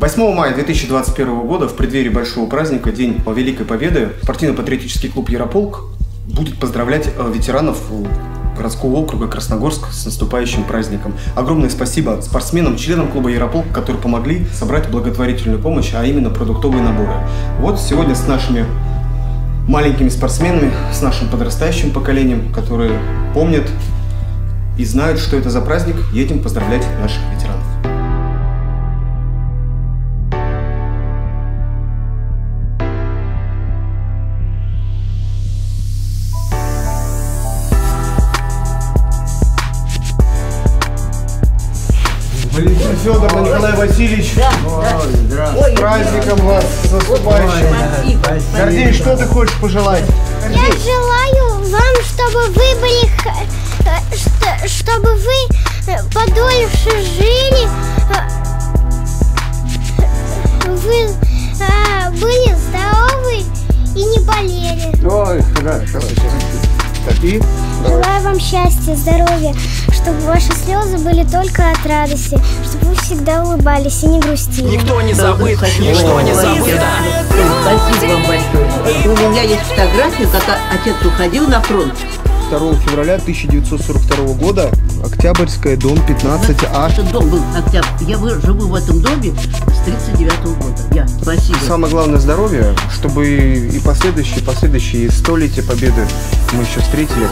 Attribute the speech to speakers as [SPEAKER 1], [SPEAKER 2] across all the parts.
[SPEAKER 1] 8 мая 2021 года, в преддверии большого праздника, День Великой Победы, спортивно-патриотический клуб «Ярополк» будет поздравлять э, ветеранов городского округа Красногорск с наступающим праздником. Огромное спасибо спортсменам, членам клуба «Ярополк», которые помогли собрать благотворительную помощь, а именно продуктовые наборы. Вот сегодня с нашими маленькими спортсменами, с нашим подрастающим поколением, которые помнят и знают, что это за праздник, едем поздравлять наших ветеранов. Валентин Федоровна, Николай Васильевич,
[SPEAKER 2] Да, да.
[SPEAKER 1] С праздником вас, с наступающим.
[SPEAKER 2] Спасибо.
[SPEAKER 1] Гордей, что ты хочешь пожелать?
[SPEAKER 3] Я желаю вам, чтобы вы были, э, что- чтобы вы э, подольше жили, вы э, были здоровы и не болели.
[SPEAKER 1] Ой, хорошо. Так, и?
[SPEAKER 3] Желаю вам счастья, здоровья, чтобы ваши слезы были только от радости, чтобы вы всегда улыбались и не грустили.
[SPEAKER 4] Никто не забыт, ничто не забыто.
[SPEAKER 2] Спасибо вам большое. У меня есть фотография, как отец уходил на фронт.
[SPEAKER 1] 2 февраля 1942 года, Октябрьская, дом 15А.
[SPEAKER 2] Этот дом был октябрь. Я живу в этом доме с 39 года. Я. Спасибо.
[SPEAKER 1] Самое главное здоровье, чтобы и последующие, последующие столетия победы мы еще встретили.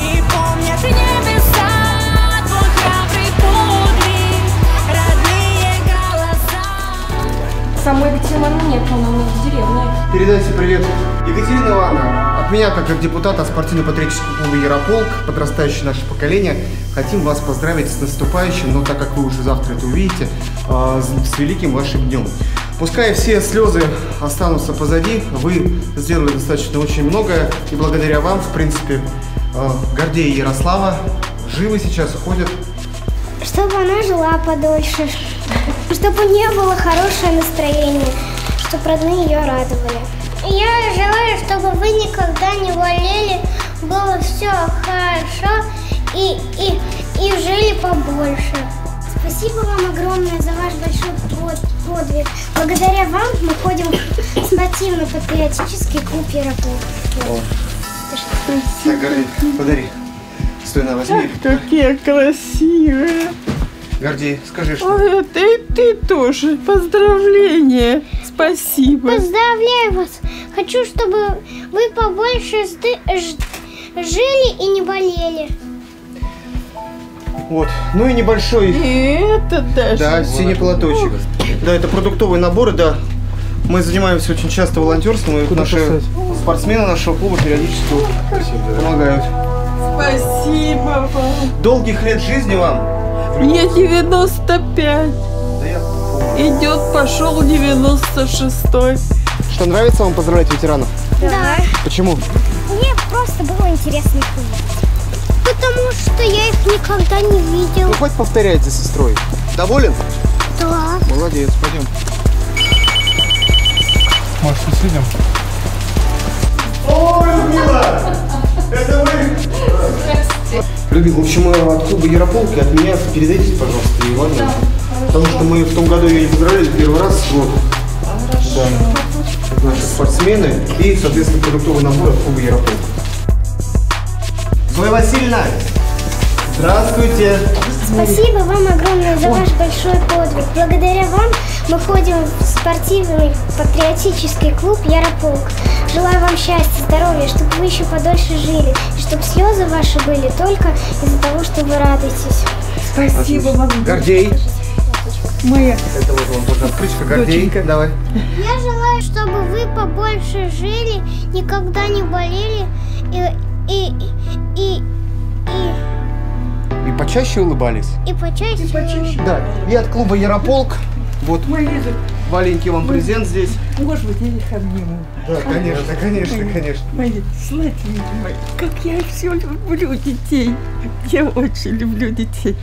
[SPEAKER 5] И.
[SPEAKER 6] Самой Екатерины нет, она у нас в деревне.
[SPEAKER 1] Передайте привет Екатерина Ивановна. Меня, как от депутата спортивно-патриотического клуба «Ярополк», подрастающее наше поколение, хотим вас поздравить с наступающим, но так как вы уже завтра это увидите, а, с великим вашим днем. Пускай все слезы останутся позади, вы сделали достаточно очень многое, и благодаря вам, в принципе, а, Гордей и Ярослава живы сейчас, ходят.
[SPEAKER 3] Чтобы она жила подольше, чтобы у нее было хорошее настроение, чтобы родные ее радовали. Я желаю, хорошо и, и, и жили побольше. Спасибо вам огромное за ваш большой под- подвиг. Благодаря вам мы ходим в спортивно-патриотический клуб Ярополк.
[SPEAKER 1] Так, Гордей, подари. Стой, на, возьми.
[SPEAKER 7] Какие красивые.
[SPEAKER 1] Гордей, скажи, что...
[SPEAKER 7] Ой, это и ты тоже. Поздравления. Спасибо.
[SPEAKER 3] Поздравляю вас! Хочу, чтобы вы побольше сды- ж- жили и не болели.
[SPEAKER 1] Вот. Ну и небольшой
[SPEAKER 7] И это даже.
[SPEAKER 1] Да, синий платочек. Да, это продуктовые наборы, да. Мы занимаемся очень часто волонтерством, и наши спортсмены нашего клуба периодически вот помогают.
[SPEAKER 7] Спасибо вам.
[SPEAKER 1] Долгих лет жизни вам!
[SPEAKER 7] Мне 95.
[SPEAKER 1] Да я-
[SPEAKER 7] Идет, пошел 96-й.
[SPEAKER 1] Что, нравится вам поздравлять ветеранов?
[SPEAKER 3] Да.
[SPEAKER 1] Почему?
[SPEAKER 3] Просто было интересно их увидеть. Потому что я их никогда не видел.
[SPEAKER 1] Ну, хоть повторяйте с сестрой. Доволен?
[SPEAKER 3] Да.
[SPEAKER 1] Молодец, пойдем.
[SPEAKER 8] Может, посидим?
[SPEAKER 1] О, Людмила! Это вы? Людмила, в общем, от клуба Ярополки от меня передайте, пожалуйста, Ивану. Потому что мы в том году ее не поздравляли первый раз. Вот. Да. Это наши спортсмены и, соответственно, продуктовый набор от клуба Ярополк. Зоя Васильевна! Здравствуйте!
[SPEAKER 3] Спасибо вам огромное за ваш большой подвиг. Благодаря вам мы ходим в спортивный патриотический клуб Ярополк. Желаю вам счастья, здоровья, чтобы вы еще подольше жили, и чтобы слезы ваши были только из-за того, что вы радуетесь.
[SPEAKER 7] Спасибо вам.
[SPEAKER 1] Гордей!
[SPEAKER 7] Моя
[SPEAKER 1] Это вот вам тоже открытка. Гордей,
[SPEAKER 7] Доченька.
[SPEAKER 1] давай.
[SPEAKER 3] Я желаю, чтобы вы побольше жили, никогда не болели
[SPEAKER 1] почаще улыбались.
[SPEAKER 3] и почаще.
[SPEAKER 1] Да. И от клуба Ярополк. Вот маленький вам презент здесь.
[SPEAKER 7] Может быть, я их обниму.
[SPEAKER 1] Да, конечно, конечно, конечно.
[SPEAKER 7] Мои сладенькие мои, как я все люблю детей. Я очень люблю детей.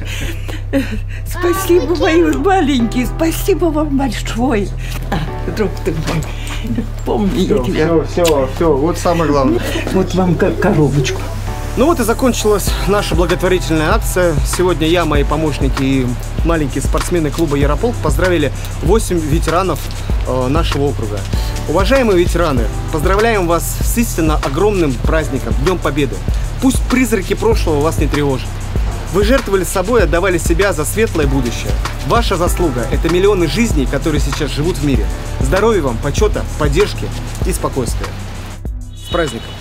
[SPEAKER 7] Спасибо, мои маленькие, спасибо вам большое. А, друг ты мой, помни я тебя.
[SPEAKER 1] Все, все, все, вот самое главное.
[SPEAKER 7] Вот вам ко- коробочку.
[SPEAKER 1] Ну вот и закончилась наша благотворительная акция. Сегодня я, мои помощники и маленькие спортсмены клуба Ярополк поздравили 8 ветеранов э, нашего округа. Уважаемые ветераны, поздравляем вас с истинно огромным праздником, Днем Победы. Пусть призраки прошлого вас не тревожат. Вы жертвовали собой, отдавали себя за светлое будущее. Ваша заслуга – это миллионы жизней, которые сейчас живут в мире. Здоровья вам, почета, поддержки и спокойствия. С праздником!